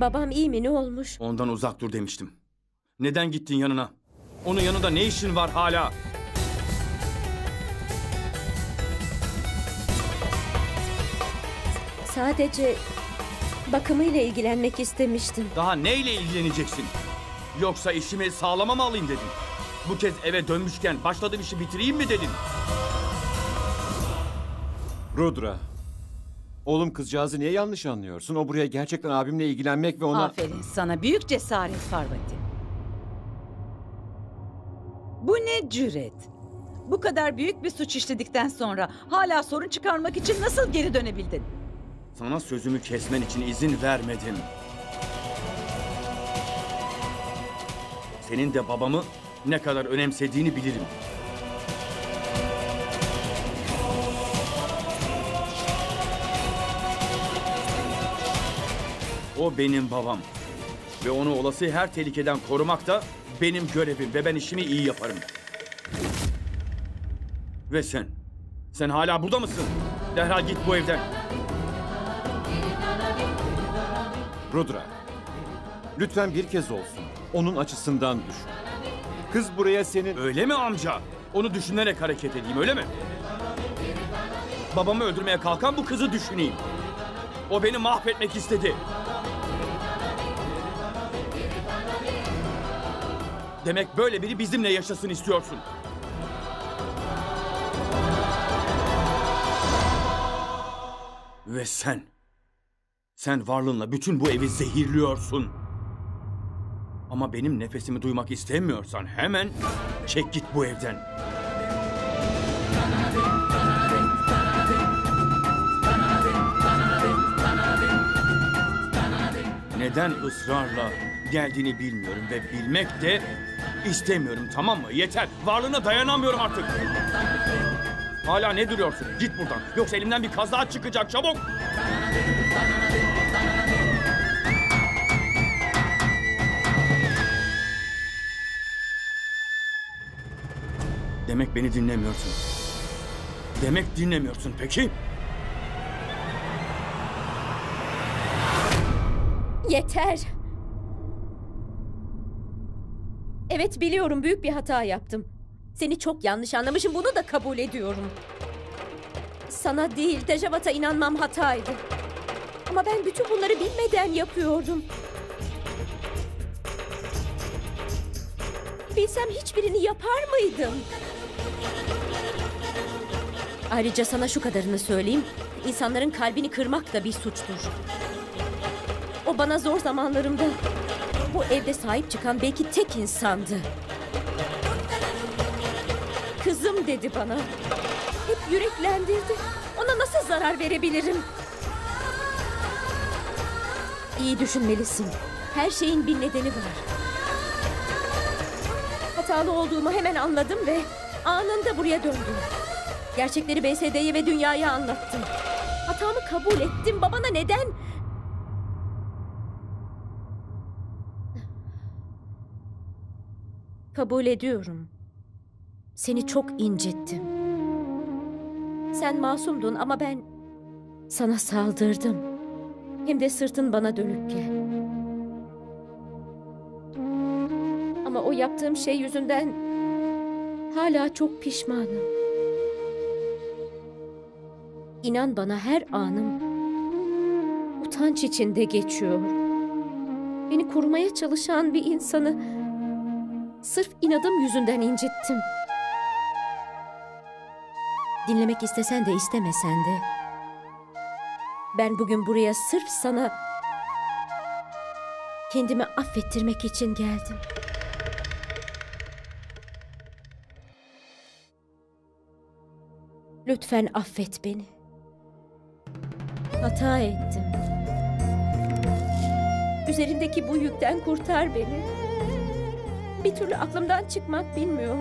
Babam iyi mi ne olmuş? Ondan uzak dur demiştim. Neden gittin yanına? Onun yanında ne işin var hala? Sadece bakımıyla ilgilenmek istemiştim. Daha neyle ilgileneceksin? Yoksa işimi sağlama mı alayım dedin? Bu kez eve dönmüşken başladığım işi bitireyim mi dedin? Rudra. Oğlum kızcağızı niye yanlış anlıyorsun? O buraya gerçekten abimle ilgilenmek ve ona... Aferin sana. Büyük cesaret Parvati. Bu ne cüret? Bu kadar büyük bir suç işledikten sonra hala sorun çıkarmak için nasıl geri dönebildin? Sana sözümü kesmen için izin vermedim. Senin de babamı ne kadar önemsediğini bilirim. O benim babam. Ve onu olası her tehlikeden korumak da benim görevim ve ben işimi iyi yaparım. Ve sen? Sen hala burada mısın? Derhal git bu evden. Rudra. Lütfen bir kez olsun. Onun açısından düşün. Kız buraya senin... Öyle mi amca? Onu düşünerek hareket edeyim öyle mi? Babamı öldürmeye kalkan bu kızı düşüneyim. O beni mahvetmek istedi. Demek böyle biri bizimle yaşasın istiyorsun. Ve sen, sen varlığınla bütün bu evi zehirliyorsun. Ama benim nefesimi duymak istemiyorsan hemen çek git bu evden. Neden ısrarla geldiğini bilmiyorum ve bilmek de istemiyorum tamam mı? Yeter. Varlığına dayanamıyorum artık. Hala ne duruyorsun? Git buradan. Yoksa elimden bir kaza çıkacak çabuk. Demek beni dinlemiyorsun. Demek dinlemiyorsun peki? Yeter. Evet biliyorum büyük bir hata yaptım. Seni çok yanlış anlamışım bunu da kabul ediyorum. Sana değil Dejavat'a inanmam hataydı. Ama ben bütün bunları bilmeden yapıyordum. Bilsem hiçbirini yapar mıydım? Ayrıca sana şu kadarını söyleyeyim. İnsanların kalbini kırmak da bir suçtur. O bana zor zamanlarımda bu evde sahip çıkan belki tek insandı. Kızım dedi bana. Hep yüreklendirdi. Ona nasıl zarar verebilirim? İyi düşünmelisin. Her şeyin bir nedeni var. Hatalı olduğumu hemen anladım ve anında buraya döndüm. Gerçekleri BSD'ye ve dünyaya anlattım. Hatamı kabul ettim. Babana neden? Kabul ediyorum. Seni çok incittim. Sen masumdun ama ben sana saldırdım. Hem de sırtın bana dönükken. Ama o yaptığım şey yüzünden hala çok pişmanım. İnan bana her anım utanç içinde geçiyor. Beni korumaya çalışan bir insanı sırf inadım yüzünden incittim. Dinlemek istesen de istemesen de ben bugün buraya sırf sana kendimi affettirmek için geldim. Lütfen affet beni. Hata ettim. Üzerimdeki bu yükten kurtar beni. Bir türlü aklımdan çıkmak bilmiyor.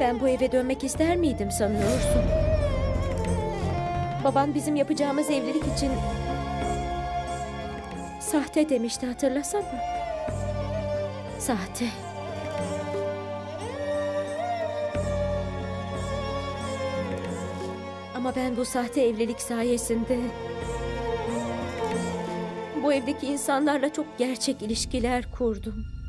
Ben bu eve dönmek ister miydim sanıyorsun? Baban bizim yapacağımız evlilik için sahte demişti hatırlasana. Sahte. Ama ben bu sahte evlilik sayesinde bu evdeki insanlarla çok gerçek ilişkiler kurdum.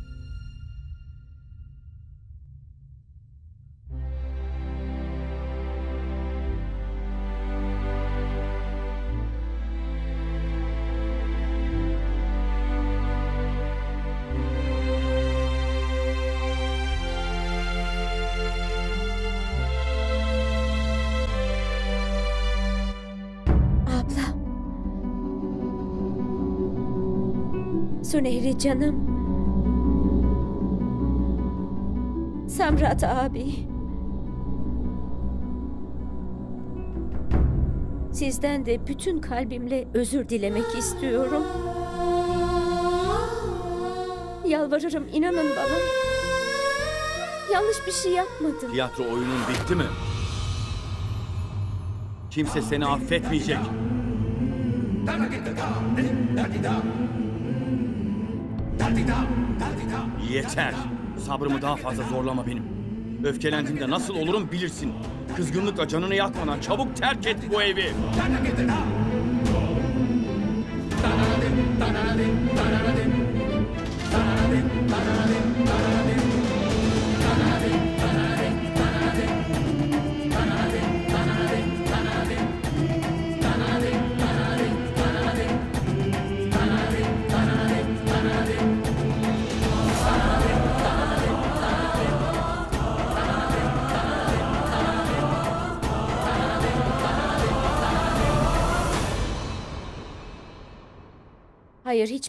Sünehri canım. Samrat abi. Sizden de bütün kalbimle özür dilemek istiyorum. Yalvarırım inanın bana. Yanlış bir şey yapmadım. Tiyatro oyunun bitti mi? Kimse seni affetmeyecek. Yeter. Sabrımı daha fazla zorlama benim. Öfkelendiğimde nasıl olurum bilirsin. Kızgınlıkla canını yakmadan çabuk terk et bu evi.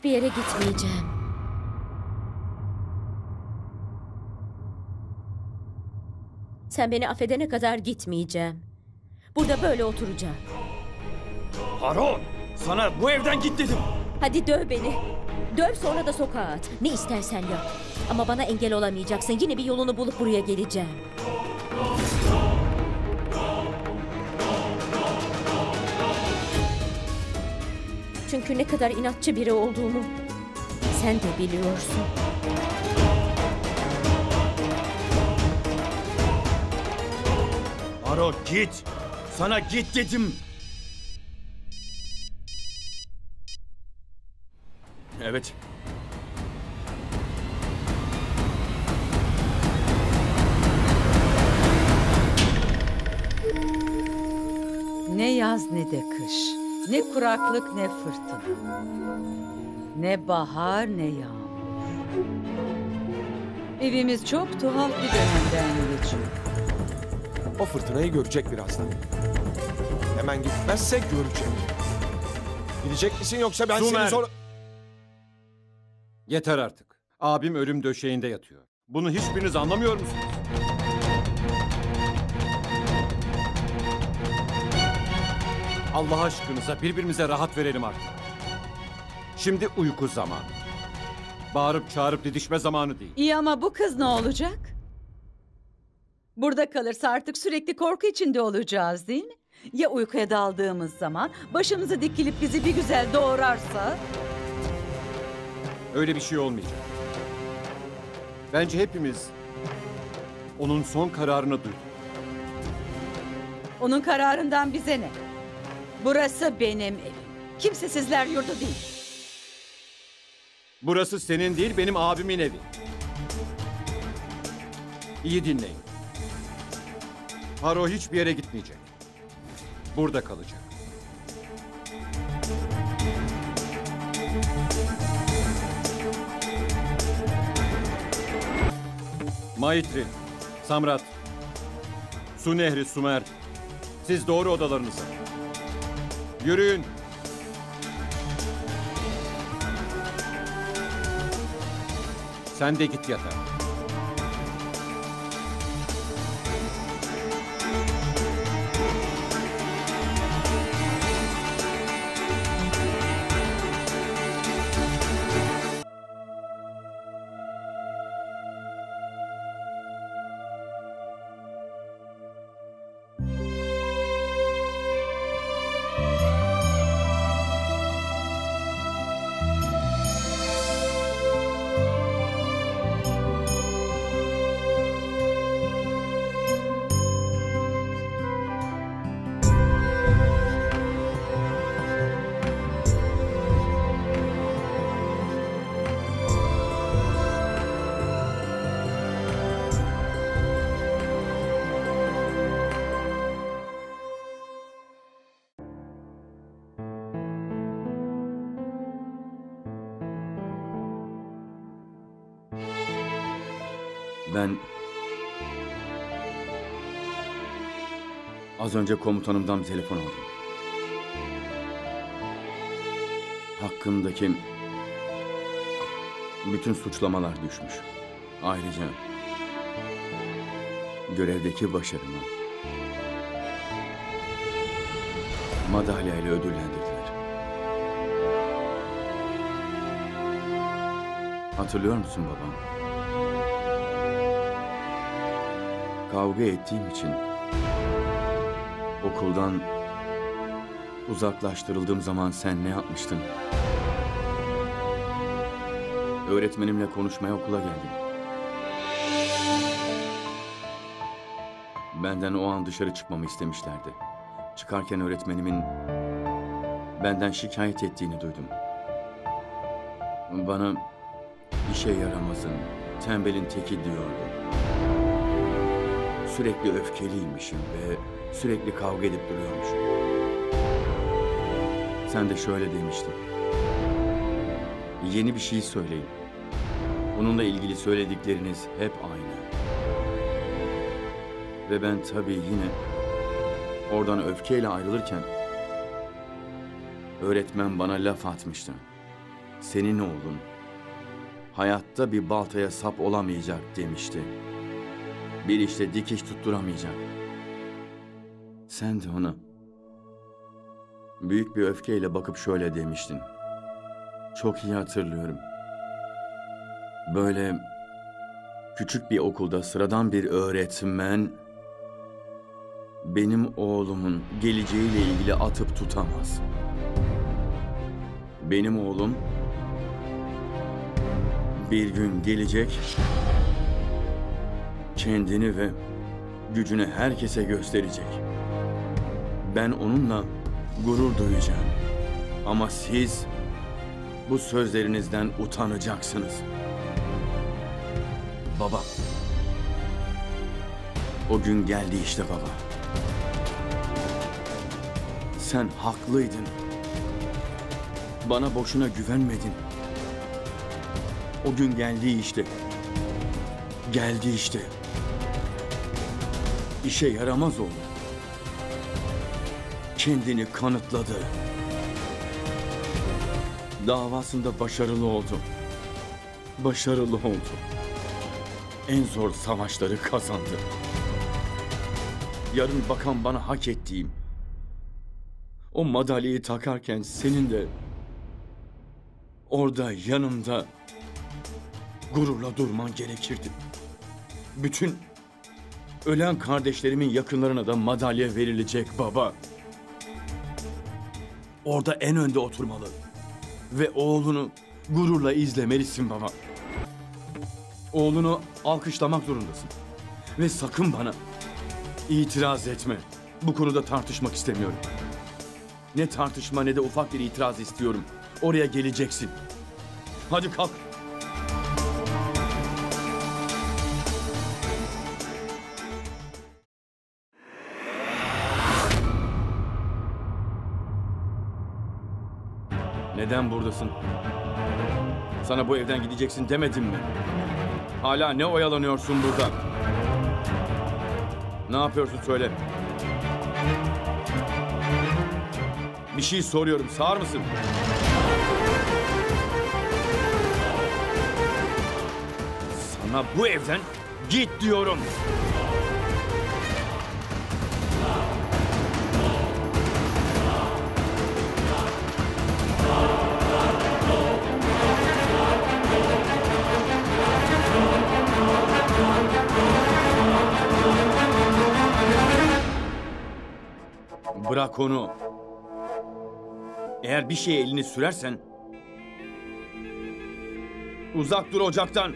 Hiçbir yere gitmeyeceğim. Sen beni affedene kadar gitmeyeceğim. Burada böyle oturacağım. Haro! Sana bu evden git dedim. Hadi döv beni. Döv sonra da sokağa at. Ne istersen yap. Ama bana engel olamayacaksın. Yine bir yolunu bulup buraya geleceğim. Çünkü ne kadar inatçı biri olduğumu sen de biliyorsun. Haro git. Sana git dedim. Evet. Ne yaz ne de kış. Ne kuraklık ne fırtına. Ne bahar ne yağmur. Evimiz çok tuhaf bir dönemden geçiyor. O fırtınayı görecek birazdan. Hemen gitmezse görecek. Gidecek misin yoksa ben Sumer. seni sonra... Yeter artık. Abim ölüm döşeğinde yatıyor. Bunu hiçbiriniz anlamıyor musunuz? Allah aşkınıza birbirimize rahat verelim artık. Şimdi uyku zamanı. Bağırıp çağırıp didişme zamanı değil. İyi ama bu kız ne olacak? Burada kalırsa artık sürekli korku içinde olacağız değil mi? Ya uykuya daldığımız zaman başımızı dikilip bizi bir güzel doğrarsa? Öyle bir şey olmayacak. Bence hepimiz onun son kararını duyduk. Onun kararından bize ne? Burası benim evim. Kimsesizler yurdu değil. Burası senin değil benim abimin evi. İyi dinleyin. Haro hiçbir yere gitmeyecek. Burada kalacak. Maitri, Samrat, Su Nehri, Sumer. Siz doğru odalarınıza. Yürüyün. Sen de git yatağa. Az önce komutanımdan bir telefon aldım. Hakkımdaki bütün suçlamalar düşmüş. Ayrıca görevdeki başarımı madalya ile ödüllendirdiler. Hatırlıyor musun babam? Kavga ettiğim için okuldan uzaklaştırıldığım zaman sen ne yapmıştın? Öğretmenimle konuşmaya okula geldim. Benden o an dışarı çıkmamı istemişlerdi. Çıkarken öğretmenimin benden şikayet ettiğini duydum. Bana işe yaramazın, tembelin teki diyordu. Sürekli öfkeliymişim ve sürekli kavga edip duruyormuşum. Sen de şöyle demiştin. Yeni bir şey söyleyin. Bununla ilgili söyledikleriniz hep aynı. Ve ben tabii yine oradan öfkeyle ayrılırken öğretmen bana laf atmıştı. Senin oğlun hayatta bir baltaya sap olamayacak demişti. Bir işte dikiş tutturamayacak. Sen de ona büyük bir öfkeyle bakıp şöyle demiştin. Çok iyi hatırlıyorum. Böyle küçük bir okulda sıradan bir öğretmen benim oğlumun geleceğiyle ilgili atıp tutamaz. Benim oğlum bir gün gelecek kendini ve gücünü herkese gösterecek. Ben onunla gurur duyacağım. Ama siz bu sözlerinizden utanacaksınız. Baba. O gün geldi işte baba. Sen haklıydın. Bana boşuna güvenmedin. O gün geldi işte. Geldi işte. İşe yaramaz oldu. Kendini kanıtladı. Davasında başarılı oldu. Başarılı oldu. En zor savaşları kazandı. Yarın bakan bana hak ettiğim o madalyayı takarken senin de orada yanımda gururla durman gerekirdi. Bütün ölen kardeşlerimin yakınlarına da madalya verilecek baba. Orada en önde oturmalı. Ve oğlunu gururla izlemelisin baba. Oğlunu alkışlamak zorundasın. Ve sakın bana itiraz etme. Bu konuda tartışmak istemiyorum. Ne tartışma ne de ufak bir itiraz istiyorum. Oraya geleceksin. Hadi kalk. Neden buradasın? Sana bu evden gideceksin demedim mi? Hala ne oyalanıyorsun burada? Ne yapıyorsun söyle. Bir şey soruyorum. Sağır mısın? Sana bu evden git diyorum. Bırak onu. Eğer bir şeye elini sürersen... Uzak dur ocaktan.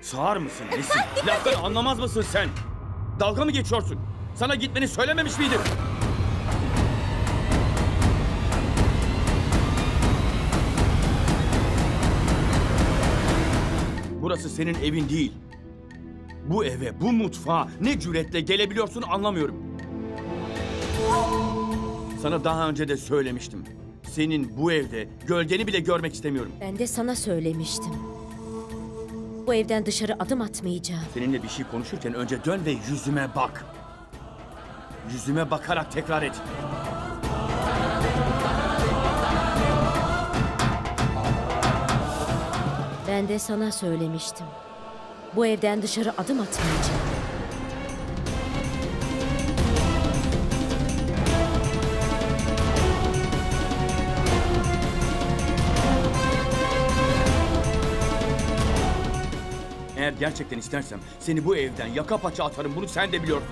Sağır mısın nesin? Laftan anlamaz mısın sen? Dalga mı geçiyorsun? Sana gitmeni söylememiş miydim? Burası senin evin değil. Bu eve, bu mutfağa ne cüretle gelebiliyorsun anlamıyorum. Sana daha önce de söylemiştim. Senin bu evde gölgeni bile görmek istemiyorum. Ben de sana söylemiştim. bu evden dışarı adım atmayacağım. Seninle bir şey konuşurken önce dön ve yüzüme bak. Yüzüme bakarak tekrar et. Ben de sana söylemiştim. Bu evden dışarı adım atmayacağım. Gerçekten istersem seni bu evden yaka paça atarım. Bunu sen de biliyorsun.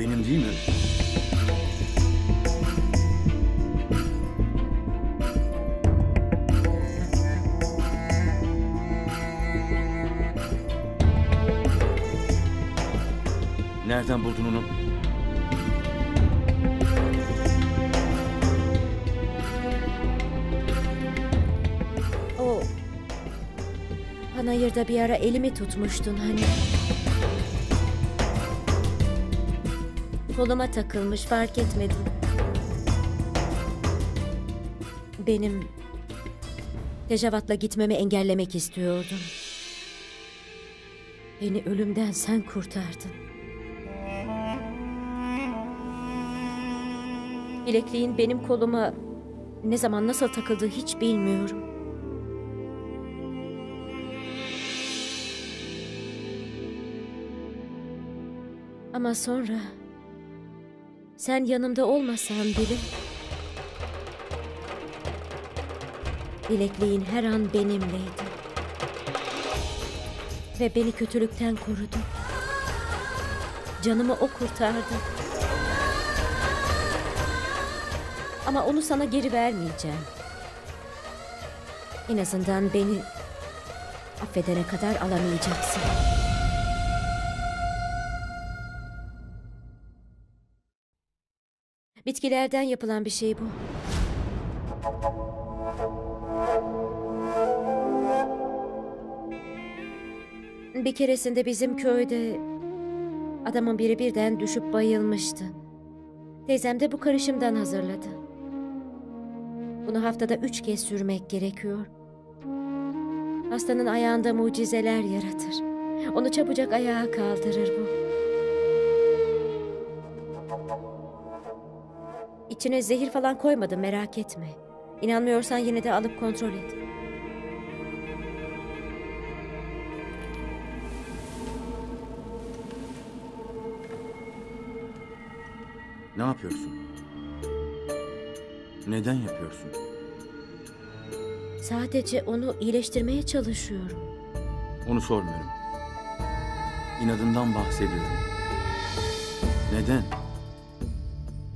Benim değil mi? Nereden buldun onu? O panayırda bir ara elimi tutmuştun hani. Koluma takılmış fark etmedim. Benim Tejavat'la gitmemi engellemek istiyordun. Beni ölümden sen kurtardın. Bilekliğin benim koluma ne zaman nasıl takıldığı hiç bilmiyorum. Ama sonra sen yanımda olmasan bile bilekliğin her an benimleydi. Ve beni kötülükten korudu. Canımı o kurtardı. Ama onu sana geri vermeyeceğim. En azından beni affedene kadar alamayacaksın. Bitkilerden yapılan bir şey bu. Bir keresinde bizim köyde adamın biri birden düşüp bayılmıştı. Teyzem de bu karışımdan hazırladı. Bunu haftada üç kez sürmek gerekiyor. Hastanın ayağında mucizeler yaratır. Onu çabucak ayağa kaldırır bu. İçine zehir falan koymadım merak etme. İnanmıyorsan yine de alıp kontrol et. Ne yapıyorsun? Neden yapıyorsun? Sadece onu iyileştirmeye çalışıyorum. Onu sormuyorum. İnadından bahsediyorum. Neden?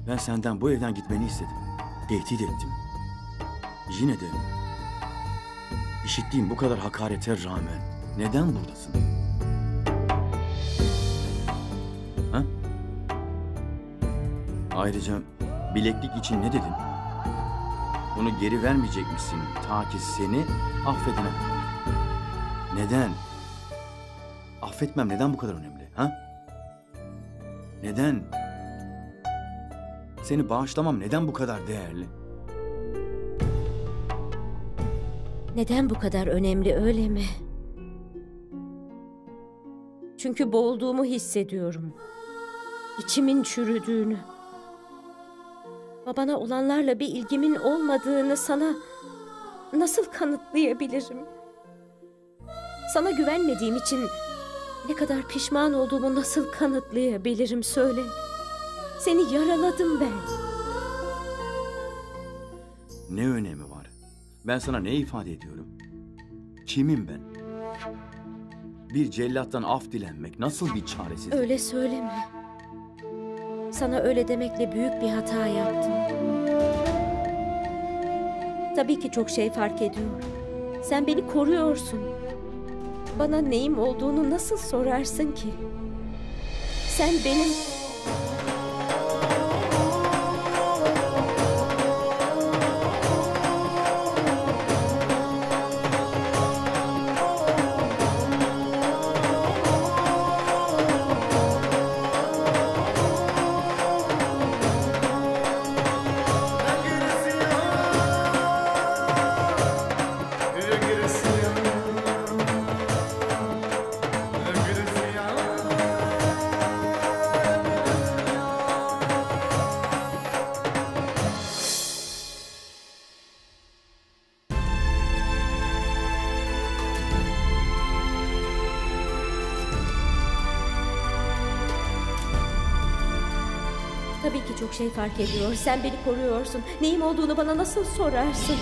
Ben senden bu evden gitmeni istedim. Tehdit ettim. Yine de işittiğim bu kadar hakarete rağmen neden buradasın? Ha? Ayrıca bileklik için ne dedin? Onu geri vermeyecek misin ta ki seni affedene? Neden? Affetmem neden bu kadar önemli? Ha? Neden? Seni bağışlamam neden bu kadar değerli? Neden bu kadar önemli öyle mi? Çünkü boğulduğumu hissediyorum. İçimin çürüdüğünü. Ama bana olanlarla bir ilgimin olmadığını sana nasıl kanıtlayabilirim? Sana güvenmediğim için ne kadar pişman olduğumu nasıl kanıtlayabilirim söyle. Seni yaraladım ben. Ne önemi var? Ben sana ne ifade ediyorum? Kimim ben? Bir cellattan af dilenmek nasıl bir çaresizlik? Öyle söyleme. Sana öyle demekle büyük bir hata yaptım. Tabii ki çok şey fark ediyorum. Sen beni koruyorsun. Bana neyim olduğunu nasıl sorarsın ki? Sen benim... şey fark ediyor. Sen beni koruyorsun. Neyim olduğunu bana nasıl sorarsın?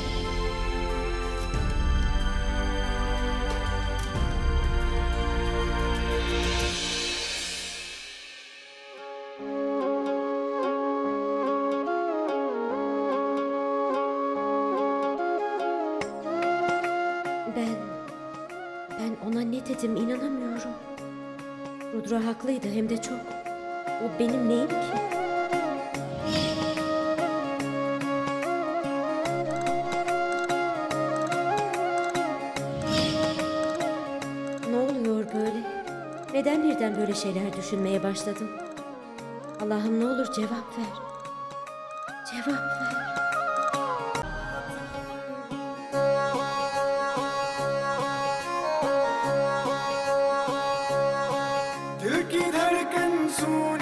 Ben... Ben ona ne dedim inanamıyorum. Rudra haklıydı hem de çok. O benim neyim ki? böyle şeyler düşünmeye başladım? Allah'ım ne olur cevap ver. Cevap ver. दिल की धड़कन सुन